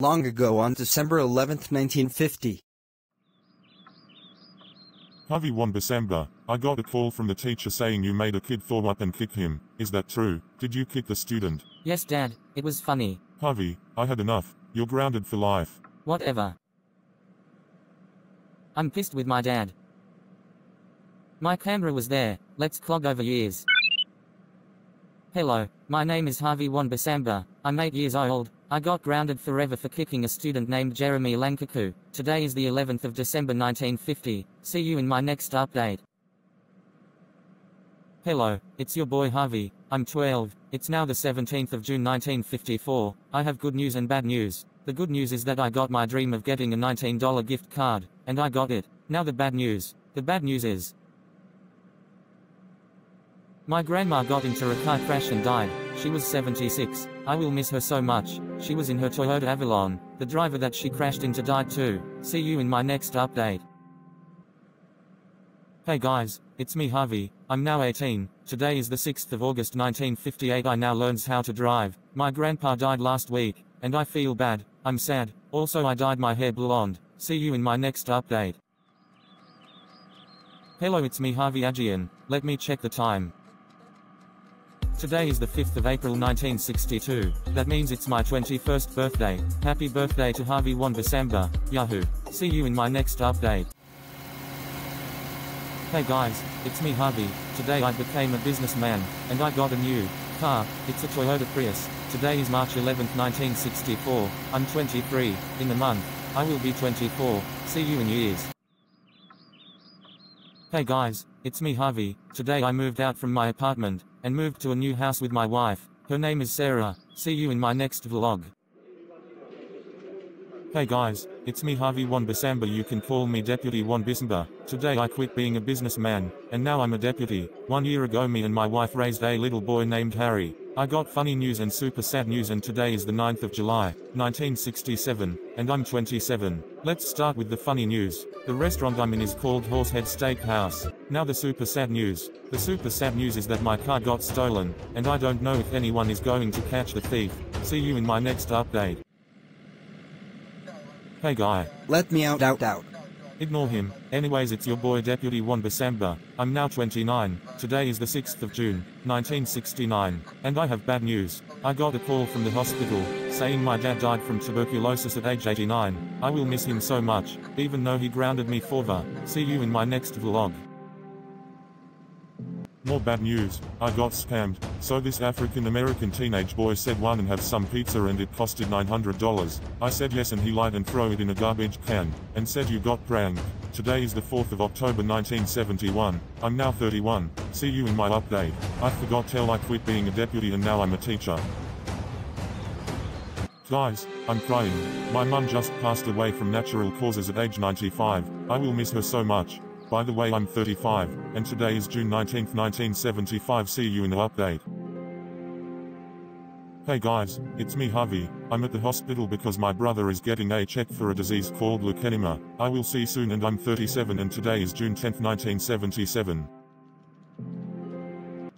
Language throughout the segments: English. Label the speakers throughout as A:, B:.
A: Long ago on December 11, 1950.
B: Harvey 1 December, I got a call from the teacher saying you made a kid throw up and kick him. Is that true? Did you kick the student?
C: Yes, Dad, it was funny.
B: Harvey, I had enough. You're grounded for life.
C: Whatever. I'm pissed with my dad. My camera was there, let's clog over years. Hello, my name is Harvey Wan-Bisamba, I'm 8 years old, I got grounded forever for kicking a student named Jeremy Lankaku. Today is the 11th of December 1950, see you in my next update. Hello, it's your boy Harvey, I'm 12, it's now the 17th of June 1954, I have good news and bad news. The good news is that I got my dream of getting a $19 gift card, and I got it. Now the bad news. The bad news is, my grandma got into a car crash and died. She was 76. I will miss her so much. She was in her Toyota Avalon. The driver that she crashed into died too. See you in my next update. Hey guys, it's me Harvey. I'm now 18. Today is the 6th of August 1958. I now learns how to drive. My grandpa died last week, and I feel bad. I'm sad. Also I dyed my hair blonde. See you in my next update. Hello it's me Harvey Agian. Let me check the time. Today is the 5th of April 1962, that means it's my 21st birthday. Happy birthday to Harvey Wan-Bisamba, Yahoo. See you in my next update. Hey guys, it's me Harvey. Today I became a businessman, and I got a new car. It's a Toyota Prius. Today is March 11, 1964. I'm 23. In a month, I will be 24. See you in years. Hey guys, it's me Harvey. Today I moved out from my apartment and moved to a new house with my wife. Her name is Sarah. See you in my next vlog. Hey guys, it's me Harvey Wan-Bisamba you can call me Deputy Wan-Bisamba. Today I quit being a businessman, and now I'm a deputy. One year ago me and my wife raised a little boy named Harry. I got funny news and super sad news and today is the 9th of July, 1967, and I'm 27. Let's start with the funny news. The restaurant I'm in is called Horsehead Steakhouse. Now the super sad news. The super sad news is that my car got stolen, and I don't know if anyone is going to catch the thief. See you in my next update. Hey guy.
A: Let me out out out.
B: Ignore him. Anyways it's your boy Deputy Wan-Bisamba. I'm now 29. Today is the 6th of June, 1969. And I have bad news. I got a call from the hospital, saying my dad died from tuberculosis at age 89. I will miss him so much, even though he grounded me forever. See you in my next vlog. More bad news, I got scammed, so this African American teenage boy said one and have some pizza and it costed $900. I said yes and he lied and throw it in a garbage can, and said you got pranked. Today is the 4th of October 1971, I'm now 31, see you in my update. I forgot tell I quit being a deputy and now I'm a teacher. Guys, I'm crying. My mum just passed away from natural causes at age 95, I will miss her so much. By the way I'm 35, and today is June 19, 1975 see you in the update. Hey guys, it's me Harvey, I'm at the hospital because my brother is getting a check for a disease called leukemia. I will see soon and I'm 37 and today is June 10, 1977.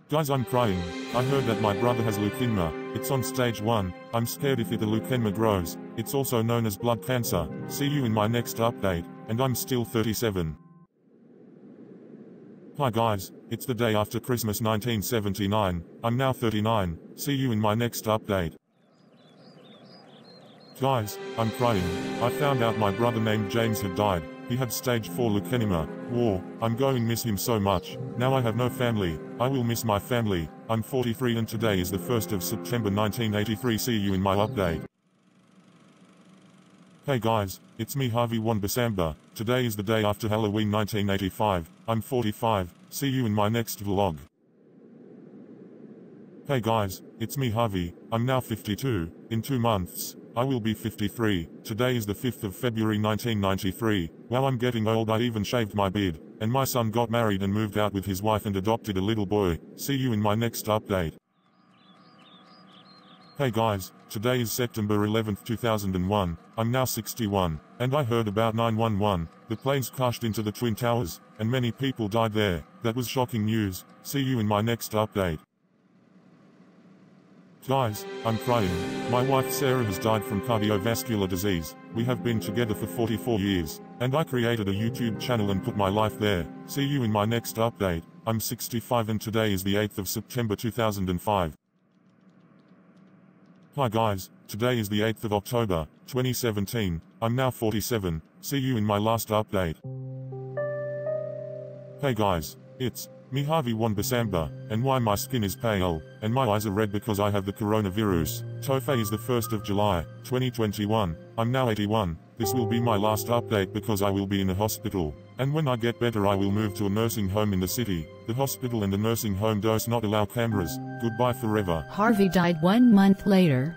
B: Guys I'm crying, I heard that my brother has leukemia, it's on stage 1, I'm scared if it the leukemia grows, it's also known as blood cancer, see you in my next update, and I'm still 37. Hi guys, it's the day after Christmas 1979, I'm now 39, see you in my next update. Guys, I'm crying, I found out my brother named James had died, he had stage 4 leukemia, war, I'm going to miss him so much, now I have no family, I will miss my family, I'm 43 and today is the 1st of September 1983 see you in my update. Hey guys, it's me Harvey Wan-Bisamba. Today is the day after Halloween 1985. I'm 45. See you in my next vlog. Hey guys, it's me Harvey. I'm now 52. In two months, I will be 53. Today is the 5th of February 1993. While I'm getting old I even shaved my beard. And my son got married and moved out with his wife and adopted a little boy. See you in my next update. Hey guys, today is September 11, 2001, I'm now 61, and I heard about 911, the planes crashed into the Twin Towers, and many people died there, that was shocking news, see you in my next update. Guys, I'm crying. My wife Sarah has died from cardiovascular disease. We have been together for 44 years. And I created a YouTube channel and put my life there. See you in my next update. I'm 65 and today is the 8th of September 2005. Hi guys, today is the 8th of October, 2017. I'm now 47. See you in my last update. Hey guys, it's me Harvey Wan-Bisamba, and why my skin is pale, and my eyes are red because I have the coronavirus. Tofe is the 1st of July, 2021. I'm now 81. This will be my last update because I will be in a hospital. And when I get better I will move to a nursing home in the city. The hospital and the nursing home does not allow cameras. Goodbye forever.
D: Harvey died one month later,